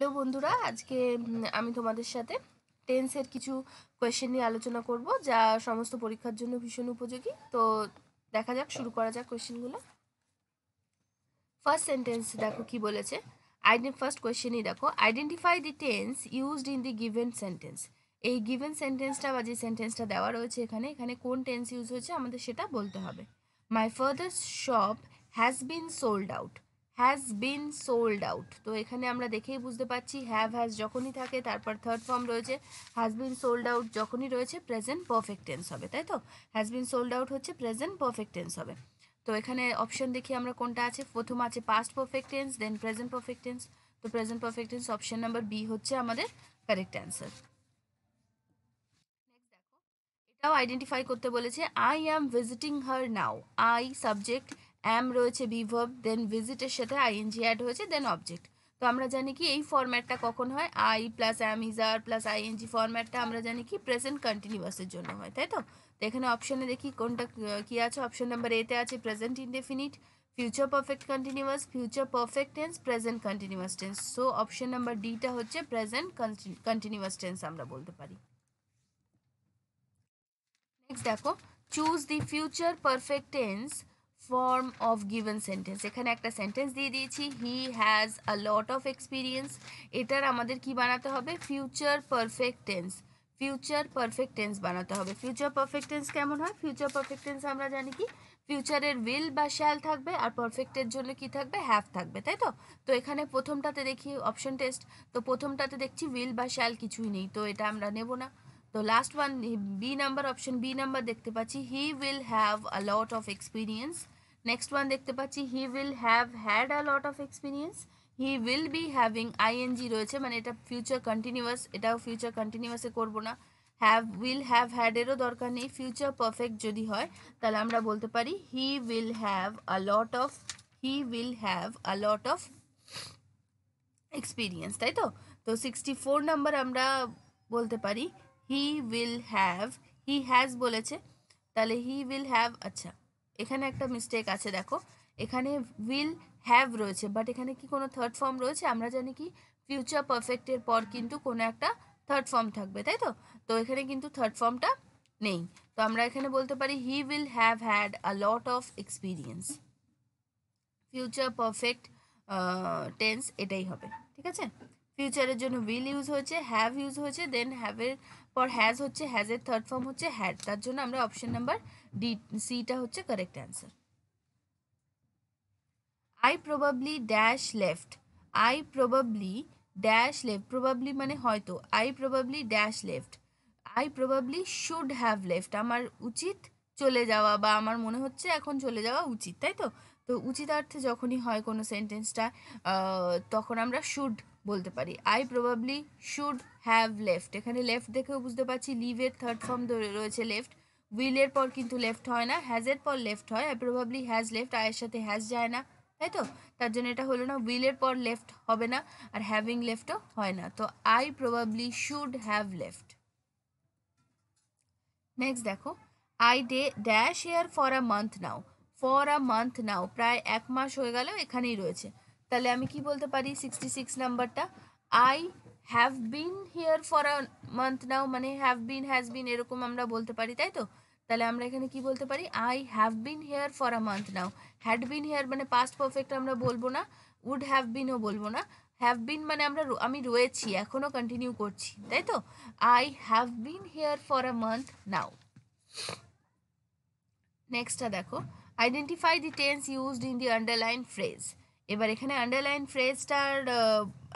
Hello বন্ধুরা, আজকে আমি তোমাদের সাথে টেন্সের কিছু কোয়েশ্চেন নিয়ে আলোচনা করব, যা সমস্ত পরীক্ষার জন্য ভীষণ উপযোগী। তো দেখা যাক, শুরু করা যাক কোয়েশ্চেনগুলো ফার্স্ট সেন্টেন্স দেখো কি বলেছে। আইডেন ফার্স্ট কোয়েশ্চেনই দেখো identify the tense used in the given sentence এই গিভেন সেন্টেন্সটা বা যে সেন্টেন্সটা দেওয়া রয়েছে এখানে এখানে কোন টেন্স ইউজ হয়েছে আমাদের সেটা বলতে হবে। My father shop has been sold out has been sold out তো এখানে আমরা দেখেই বুঝতে পারছি হ্যাভ হ্যাজ যখনই থাকে, তারপর থার্ড ফর্ম রয়েছে হ্যাজ বিন সোল্ড আউট যখনই রয়েছে প্রেজেন্ট পারফেক্ট টেন্স হবে, তাই তো? হ্যাজ বিন সোল্ড আউট হচ্ছে প্রেজেন্ট পারফেক্ট টেন্স হবে। তো এখানে অপশন দেখি আমরা কোনটা আছে, প্রথম আছে past perfect tense then present perfect tense তো present perfect tense option number B হচ্ছে আমাদের কারেক্ট অ্যান্সার এটাও আইডেন্টিফাই করতে বলেছে I am visiting her now I subject am রয়েছে বিভার্ব দেন ভিজিটের সাথে আইএনজি অ্যাড হয়েছে দেন অবজেক্ট তো আমরা জানি কি এই ফরম্যাটটা কখন হয়? I plus am is are plus ING ফরম্যাটটা আমরা জানি কি প্রেজেন্ট কন্টিনিউয়াসের জন্য হয়, তাই তো? তো এখানে অপশনে দেখি কোনটা কি আছে? অপশন নাম্বার এতে আছে present indefinite future perfect continuous future perfect tense present continuous tense so option number ডিটা হচ্ছে প্রেজেন্ট কন্টিনিউয়াস টেন্স আমরা বলতে পারি। নেক্সট দেখো choose the future perfect tense form of given sentence এখানে একটা সেন্টেন্স দিয়ে দিয়েছি। He has a lot of experience এটার আমাদের কি বানাতে হবে? Future perfect tense future perfect tense বানাতে হবে। ফিউচার পারফেক্ট টেন্স কেমন হয়? ফিউচার পারফেক্ট টেন্স আমরা জানি কি? ফিউচারের উইল বা শ্যাল থাকবে আর পারফেক্টের জন্য কি থাকবে? হ্যাভ থাকবে, তাই তো? তো এখানে প্রথমটাতে দেখি অপশন টেস্ট তো প্রথমটাতে দেখছি উইল বা শ্যাল কিছুই নেই। তো এটা আমরা নেব না। তো last one B number option B number দেখতে পাচ্ছি। He will have a lot of experience next one দেখতে পাচ্ছি। He will have had a lot of experience he will be having ING রয়েছে মানে এটা ফিউচার কন্টিনিউয়াস এটাও future কন্টিনিউয়াসে করব না। হ্যাভ উইল হ্যাভ হ্যাডেরও দরকার নেই। ফিউচার পারফেক্ট যদি হয়, তাহলে আমরা বলতে পারি he will have a lot of he will have a lot of experience তাই তো? তো সিক্সটি ফোর নাম্বার আমরা বলতে পারি। He will have he has বলেছে, তাহলে হি উইল হ্যাভ আচ্ছা এখানে একটা মিস্টেক আছে, দেখো, এখানে উইল হ্যাভ রয়েছে বাট এখানে কি কোনো থার্ড ফর্ম রয়েছে? আমরা জানি কি ফিউচার পারফেক্টের পর কিন্তু কোনো একটা থার্ড ফর্ম থাকবে, তাই তো? তো এখানে কিন্তু থার্ড ফর্মটা নেই। তো আমরা এখানে বলতে পারি he will have had a lot of experience future perfect tense এটাই হবে, ঠিক আছে? ফিউচারের জন্য উইল ইউজ হয়েছে হ্যাভ ইউজ হয়েছে দেন হ্যাভের পর হ্যাজ হচ্ছে হ্যাজের থার্ড ফর্ম হচ্ছে হ্যাড তার জন্য আমরা অপশন নাম্বার ডি সিটা হচ্ছে correct answer I probably dash left I probably dash left probably মানে হয়তো I probably dash left I probably should have left আমার উচিত চলে যাওয়া বা আমার মনে হচ্ছে এখন চলে যাওয়া উচিত, তাই তো? তো উচিতার্থে যখনই হয় কোনো সেন্টেন্সটা তখন আমরা শুড বলতে পারি। I probably should have left এখানে লেফট দেখেও বুঝতে পারছি লিভের থার্ড ফর্ম রয়েছে লেফট উইলের পর কিন্তু লেফট হয় না হ্যাজের পর লেফট হয়। আই প্রবাবলি হ্যাজ লেফট আয়ের সাথে হ্যাজ যায় না, তাই তো? তার জন্য এটা হলো না উইলের পর লেফট হবে না, আর হ্যাভিং লেফটও হয় না। তো I probably should have left next দেখো I day dash here for a month now for a month now প্রায় এক মাস হয়ে গেল এখানেই রয়েছে। তাহলে আমি কি বলতে পারি? সিক্সটি সিক্স নাম্বারটা। I have been here for a month now মানে হ্যাভ বিন হ্যাজ বিন এরকম আমরা বলতে পারি, তাই তো? তাহলে আমরা এখানে কি বলতে পারি? I have been here for a month now had been here মানে পাস্ট পারফেক্ট আমরা বলব না উড হ্যাভ বিনও বলব না। হ্যাভ বিন মানে আমরা আমি রয়েছি এখনও কন্টিনিউ করছি, তাই তো? I have been here for a month now নেক্সটটা দেখো। Identify the tense used in the underline phrase এবার এখানে আন্ডারলাইন ফ্রেজটার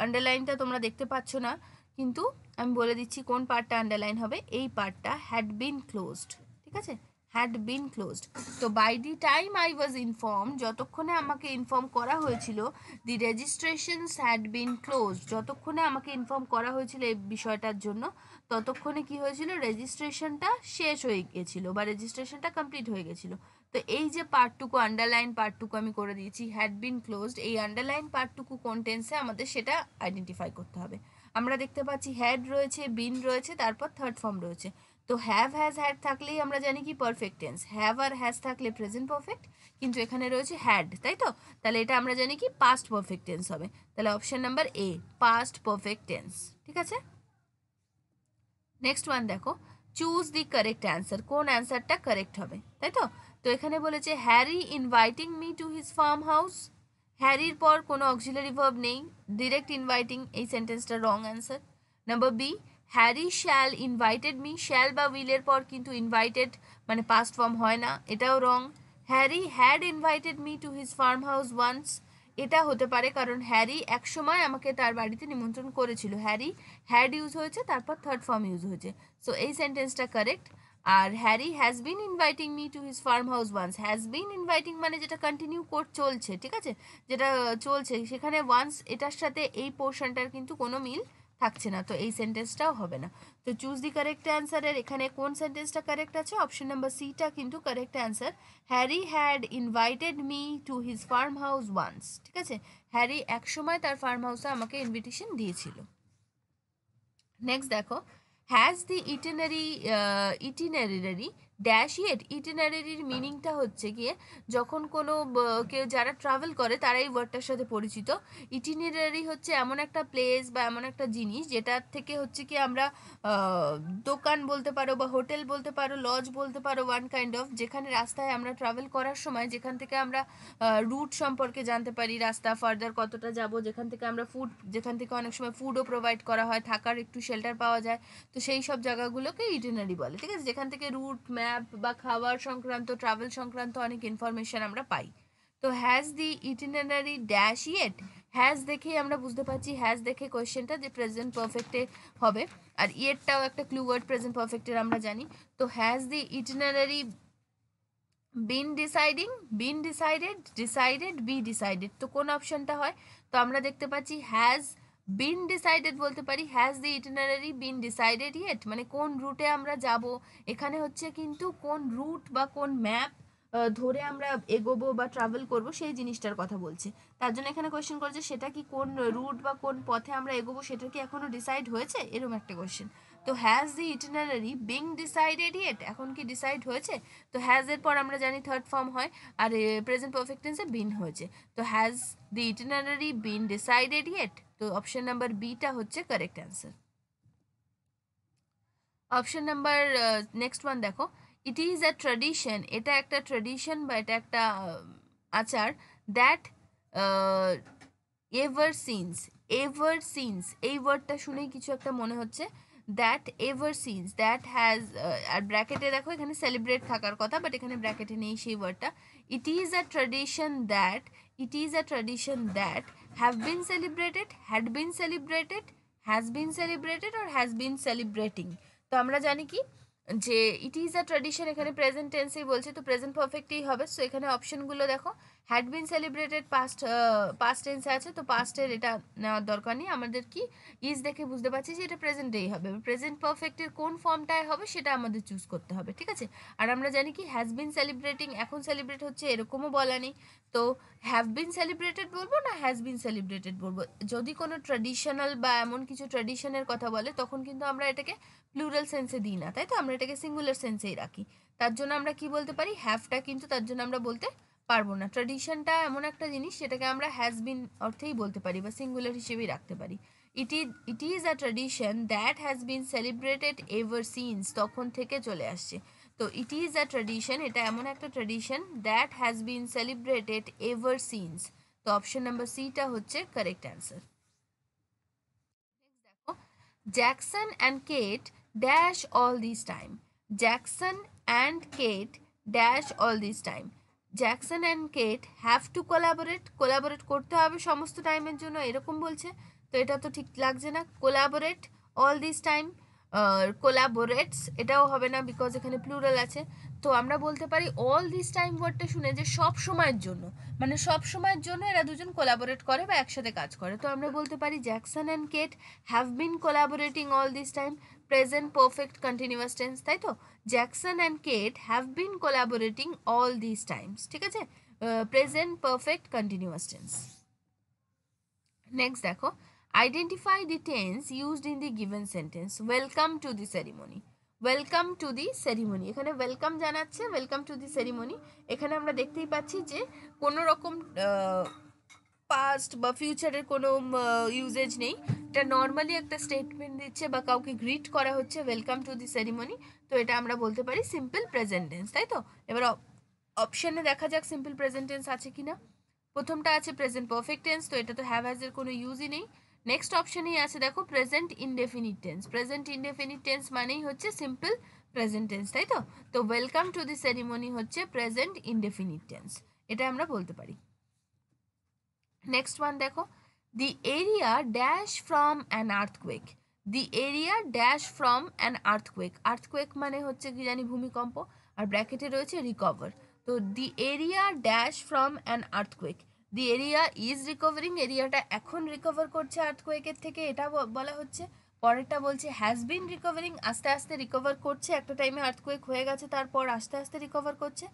আন্ডারলাইনটা তোমরা দেখতে পাচ্ছ না, কিন্তু আমি বলে দিচ্ছি কোন পার্টটা আন্ডারলাইন হবে? এই পার্টটা হ্যাড বিন ক্লোজড ঠিক আছে? হ্যাড বিন ক্লোজড তো by the time I was inform যতক্ষণে আমাকে ইনফর্ম করা হয়েছিল the registrations had been closed যতক্ষণে আমাকে ইনফর্ম করা হয়েছিল এই বিষয়টার জন্য ততক্ষণে কি হয়েছিল? রেজিস্ট্রেশনটা শেষ হয়ে গেছিল বা রেজিস্ট্রেশনটা কমপ্লিট হয়ে গেছিল। তো এই যে পার্টটুকু আন্ডারলাইন পার্টটুকু আমি করে দিয়েছি হ্যাড বিন ক্লোজড এই আন্ডারলাইন পার্টটুকু কোন টেন্সে আমাদের সেটা আইডেন্টিফাই করতে হবে। আমরা দেখতে পাচ্ছি হ্যাড রয়েছে বিন রয়েছে, তারপর থার্ড ফর্ম রয়েছে। তো হ্যাভ হ্যাজ হ্যাড থাকলেই আমরা জানি কি? পারফেক্ট টেন্স হ্যাভ আর হ্যাজ থাকলে প্রেজেন্ট পারফেক্ট কিন্তু এখানে রয়েছে হ্যাড তাই তো? তাহলে এটা আমরা জানি কি? পাস্ট পারফেক্ট টেন্স হবে। তাহলে option number A past perfect tense ঠিক আছে? নেক্সট ওয়ান দেখো চুজ দি কারেক্ট অ্যান্সার কোন অ্যান্সারটা কারেক্ট হবে, তাই তো? তো এখানে বলেছে Harry inviting me to his farm house হ্যারির পর কোনো অক্সিলারি ভার্ব নেই ডিরেক্ট ইনভাইটিং এই সেন্টেন্সটা wrong answer number B Harry shall invited me shall বা উইলের পর কিন্তু ইনভাইটেড মানে পাস্ট ফর্ম হয় না, এটাও wrong Harry had invited me to his farm house once এটা হতে পারে কারণ হ্যারি একসময় আমাকে তার বাড়িতে নিমন্ত্রণ করেছিল। হ্যারি, হ্যাড ইউজ হয়েছে, তারপর থার্ড ফর্ম ইউজ হয়েছে। সো এই সেন্টেন্সটা correct R Harry has been inviting me to his farm house once has been inviting মানে যেটা কন্টিনিউ কোর্ট চলছে, ঠিক আছে? যেটা চলছে, সেখানে ওয়ান্স এটার সাথে এই পোর্শনটার কিন্তু কোনো মিল থাকছে না, তো এই সেন্টেন্সটাও হবে না। তো চুজ দি কারেক্ট অ্যান্সারের এখানে কোন সেন্টেন্সটা কারেক্ট আছে? অপশন নাম্বার সিটা কিন্তু correct answer Harry had invited me to his farm house once ঠিক আছে? হ্যারি একসময় তার ফার্ম হাউসে আমাকে ইনভিটেশন দিয়েছিল। নেক্সট দেখো has the itinerary itinerary dash yet ইটিনারির মিনিংটা হচ্ছে গিয়ে যখন কোনো কেউ যারা ট্রাভেল করে তারা এই ওয়ার্ডটার সাথে পরিচিত। ইটিনারি হচ্ছে এমন একটা প্লেস বা এমন একটা জিনিস যেটার থেকে হচ্ছে কি আমরা দোকান বলতে পারো বা হোটেল বলতে পারো লজ বলতে পারো ওয়ান কাইন্ড অফ যেখানে রাস্তায় আমরা ট্রাভেল করার সময় যেখান থেকে আমরা রুট সম্পর্কে জানতে পারি, রাস্তা ফার্দার কতটা যাব, যেখান থেকে আমরা ফুড যেখান থেকে অনেক সময় ফুডও প্রোভাইড করা হয়, থাকার একটু শেল্টার পাওয়া যায়, তো সেই সব জায়গাগুলোকে ইটিনারি বলে, ঠিক আছে? যেখান থেকে রুট ম্যাপ ম্যাপ বা খাবার সংক্রান্ত ট্রাভেল সংক্রান্ত অনেক ইনফরমেশন আমরা পাই। তো has the itinerary dash yet has দেখেই আমরা বুঝতে পারছি হ্যাজ দেখে কোয়েশ্চেনটা যে প্রেজেন্ট পারফেক্টে হবে। আর ইয়েটটাও একটা ক্লু ওয়ার্ড প্রেজেন্ট পারফেক্টের আমরা জানি। তো has the itinerary been deciding been decided decided be decided তো কোন অপশনটা হয়? তো আমরা দেখতে পাচ্ছি হ্যাজ বিন ডিসাইডেড বলতে পারি has the itinerary been decided yet মানে কোন রুটে আমরা যাব? এখানে হচ্ছে কিন্তু কোন রুট বা কোন ম্যাপ ধরে আমরা এগোবো বা ট্রাভেল করব সেই জিনিসটার কথা বলছে। তার জন্য এখানে কোয়েশ্চেন করেছে সেটা কি কোন রুট বা কোন পথে আমরা এগোবো সেটা কি এখনও ডিসাইড হয়েছে? এরকম একটা কোয়েশ্চেন তো has the itinerary being decided yet এখন কি ডিসাইড হয়েছে? তো হ্যাজ এর পর আমরা জানি থার্ড ফর্ম হয়, আর প্রেজেন্ট পারফেক্ট টেন্সে বিন হয়েছে। তো has the itinerary been decided yet তো অপশন নাম্বার বিটা হচ্ছে correct answer option number next one দেখো। ইট ইজ আ ট্রেডিশন এটা একটা ট্রেডিশন বা এটা একটা আচার that ever since ever since এই ওয়ার্ডটা শুনেই কিছু একটা মনে হচ্ছে। That ever since that has আর ব্র্যাকেটে দেখো এখানে সেলিব্রেট থাকার কথা বাট এখানে ব্র্যাকেটে নেই সেই ওয়ার্ডটা it is a tradition that it is a tradition that have been celebrated had been celebrated has been celebrated R has been celebrating তো আমরা জানি কি? যে ইট ইজ আ ট্রেডিশন এখানে প্রেজেন্ট টেন্সেই বলছে, তো প্রেজেন্ট পারফেক্টই হবে। সো এখানে অপশনগুলো দেখো। Had been celebrated past past টেন্সে আছে, তো পাস্টের এটা নেওয়ার দরকার নেই। আমাদের কি ইজ দেখে বুঝতে পারছি যে এটা প্রেজেন্টেই হবে। প্রেজেন্ট পারফেক্টের কোন ফর্মটায় হবে সেটা আমাদের চুজ করতে হবে, ঠিক আছে? আর আমরা জানি কি হ্যাজ বিন সেলিব্রেটিং এখন সেলিব্রেট হচ্ছে এরকমও বলা নেই। তো হ্যাভ বিন সেলিব্রেটেড বলব না হ্যাজ বিন সেলিব্রেটেড বলব? যদি কোনো ট্র্যাডিশনাল বা এমন কিছু ট্র্যাডিশনের কথা বলে, তখন কিন্তু আমরা এটাকে প্লুরাল সেন্সে দিই না, তাই তো? আমরা এটাকে সিঙ্গুলার সেন্সেই রাখি। তার জন্য আমরা কি বলতে পারি? হ্যাভটা কিন্তু তার জন্য আমরা বলতে পারব না। ট্র্যাডিশনটা এমন একটা জিনিস সেটাকে আমরা হ্যাজ বিন অর্থেই বলতে পারি বা সিঙ্গুলার হিসেবেই রাখতে পারি। It is it is a tradition that has been celebrated ever since তখন থেকে চলে আসছে। তো ইট ইজ আ ট্র্যাডিশন এটা এমন একটা tradition that has been celebrated ever since তো অপশন নাম্বার সিটা হচ্ছে কারেক্ট অ্যান্সার দেখো Jackson and Kate dash all this time Jackson and Kate dash all this time Jackson and Kate have to collaborate collaborate করতে হবে সমস্ত টাইমের জন্য, এরকম বলছে। তো এটা তো ঠিক লাগছে না। Collaborate all this time collaborates এটাও হবে না বিকজ এখানে প্লুরাল আছে। তো আমরা বলতে পারি অল দিস টাইম ওয়ার্ডটা শুনে যে সব সময়ের জন্য মানে সব সময়ের জন্য এরা দুজন কোলাবোরেট করে বা একসাথে কাজ করে। তো আমরা বলতে পারি Jackson and Kate have been collaborating all this time present perfect continuous tense তাই তো? Jackson and Kate have been collaborating all this times ঠিক আছে? Present perfect continuous tense next দেখো identify the tense used in the given sentence welcome to the ceremony welcome to the ceremony এখানে welcome জানাচ্ছে welcome to the ceremony এখানে আমরা দেখতেই পাচ্ছি যে কোনো রকম পাস্ট বা ফিউচারের কোনো ইউজেজ নেই। এটা নর্মালি একটা স্টেটমেন্ট দিচ্ছে বা কাউকে গ্রিট করা হচ্ছে ওয়েলকাম টু দি সেরিমনি তো এটা আমরা বলতে পারি সিম্পল প্রেজেন্টেন্স তাই তো? এবার অপশানে দেখা যাক সিম্পল প্রেজেন্টেন্স আছে কি না প্রথমটা আছে প্রেজেন্ট পারফেক্ট টেন্স তো এটা তো হ্যাভ হ্যাজের কোনো ইউজই নেই। নেক্সট অপশানেই আছে, দেখো present indefinite tense present indefinite tense মানেই হচ্ছে সিম্পল প্রেজেন্ট টেন্স তাই তো? তো ওয়েলকাম টু দি সেরিমনি হচ্ছে প্রেজেন্ট ইনডেফিনিট টেন্স এটা আমরা বলতে পারি। নেক্সট ওয়ান দেখো। The area dash from an earthquake the area dash from an earthquake earthquake মানে হচ্ছে কি জানি ভূমিকম্প, আর ব্র্যাকেটে রয়েছে রিকভার তো the area dash from an earthquake the area is recovering এরিয়াটা এখন রিকভার করছে আর্থকুয়েকের থেকে, এটা বলা হচ্ছে। পরেরটা বলছে হ্যাজ বিন রিকভারিং আস্তে আস্তে রিকভার করছে। একটা টাইমে আর্থকুয়েক হয়ে গেছে, তারপর আস্তে আস্তে রিকভার করছে।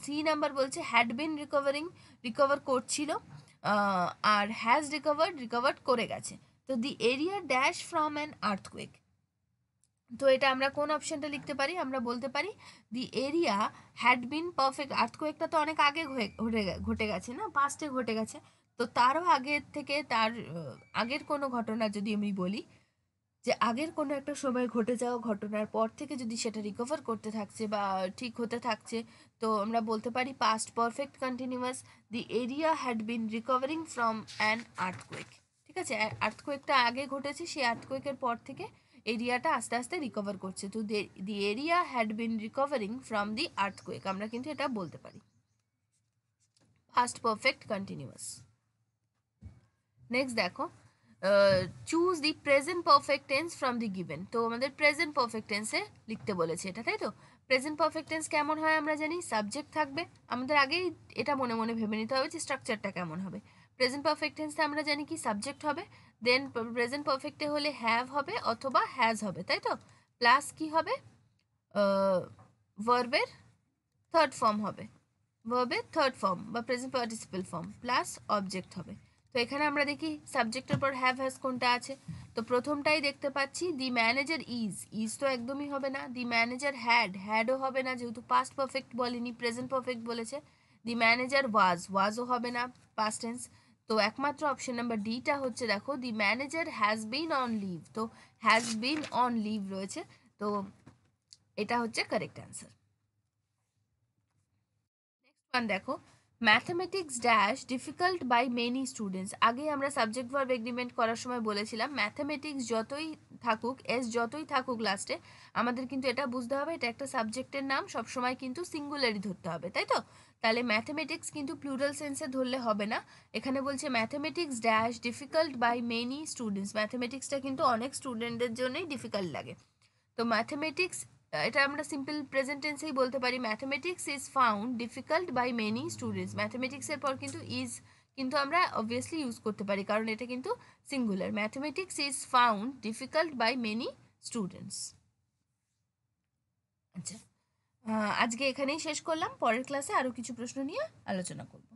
সি নাম্বার বলছে হ্যাড বিন রিকভারিং রিকভার করছিল আর হ্যাজ রিকভার্ড রিকভার্ড করে গেছে। তো the area dash from an earthquake তো এটা আমরা কোন অপশনটা লিখতে পারি? আমরা বলতে পারি the area had been perfect আর্থকোয়েকটা তো অনেক আগে ঘটে ঘটে গেছে না? পাস্টে ঘটে গেছে। তো তারও আগের থেকে তার আগের কোনো ঘটনা যদি আমি বলি যে আগের কোনো একটা সময় ঘটে যাওয়া ঘটনার পর থেকে যদি সেটা রিকভার করতে থাকছে বা ঠিক হতে থাকছে, তো আমরা বলতে পারি past perfect continuous the area had been recovering from an earthquake ঠিক আছে? আর্থকোয়েকটা আগে ঘটেছে, সেই আর্থকোয়েকের পর থেকে এরিয়াটা আস্তে আস্তে রিকভার করছে। তো the area had been recovering from the earthquake আমরা কিন্তু এটা বলতে পারি। ফাস্ট পারফেক্ট কন্টিনিউয়াস নেক্সট দেখো। Choose the present perfect tense from the given তো আমাদের প্রেজেন্ট পারফেক্ট টেন্সে লিখতে বলেছে এটা, তাই তো? প্রেজেন্ট পারফেক্ট টেন্স কেমন হয় আমরা জানি? সাবজেক্ট থাকবে। আমাদের আগেই এটা মনে মনে ভেবে নিতে হবে যে স্ট্রাকচারটা কেমন হবে। প্রেজেন্ট পারফেক্ট টেন্সে আমরা জানি কি? সাবজেক্ট হবে। দেন প্রেজেন্ট পারফেক্টে হলে হ্যাভ হবে অথবা হ্যাজ হবে, তাই তো? প্লাস কি হবে? ভার্বের থার্ড ফর্ম হবে। ভার্বের থার্ড ফর্ম বা present participle form plus object হবে। তো এখানে আমরা দেখি সাবজেক্টের পর হ্যাভ হ্যাজ কোনটা আছে? তো প্রথমটাই দেখতে পাচ্ছি দি ম্যানেজার ইজ ইজ তো একদমই হবে না। দি ম্যানেজার হ্যাড হ্যাডও হবে না, যেহেতু পাস্ট পারফেক্ট বলেনি প্রেজেন্ট পারফেক্ট বলেছে। দি ম্যানেজার ওয়াজ ওয়াজও হবে না পাস্ট টেন্স তো একমাত্র অপশন নাম্বার ডিটা হচ্ছে, দেখো the manager has been on leave তো হ্যাজ বিন অন লিভ রয়েছে। তো এটা হচ্ছে কারেক্ট অ্যান্সার নেক্সট ওয়ান দেখো mathematics dash difficult by many students আগে আমরা সাবজেক্ট ভার্ব এগ্রিমেন্ট করার সময় বলেছিলাম ম্যাথামেটিক্স যতই থাকুক এস যতই থাকুক লাস্টে আমাদের কিন্তু এটা বুঝতে হবে, এটা একটা সাবজেক্টের নাম সবসময় কিন্তু সিঙ্গুলারই ধরতে হবে, তাই তো? তাহলে ম্যাথামেটিক্স কিন্তু প্লুরাল সেন্সে ধরলে হবে না। এখানে বলছে mathematics dash difficult by many students ম্যাথামেটিক্সটা কিন্তু অনেক স্টুডেন্টদের জন্যই ডিফিকাল্ট লাগে। তো ম্যাথামেটিক্স এটা আমরা সিম্পল প্রেজেন্টেন্সেই বলতে পারি। Mathematics is found difficult by many students ম্যাথামেটিক্সের পর কিন্তু ইজ কিন্তু আমরা অবভিয়াসলি ইউজ করতে পারি, কারণ এটা কিন্তু singular mathematics is found difficult by many students আচ্ছা আজকে এখানেই শেষ করলাম। পরের ক্লাসে আরও কিছু প্রশ্ন নিয়ে আলোচনা করব।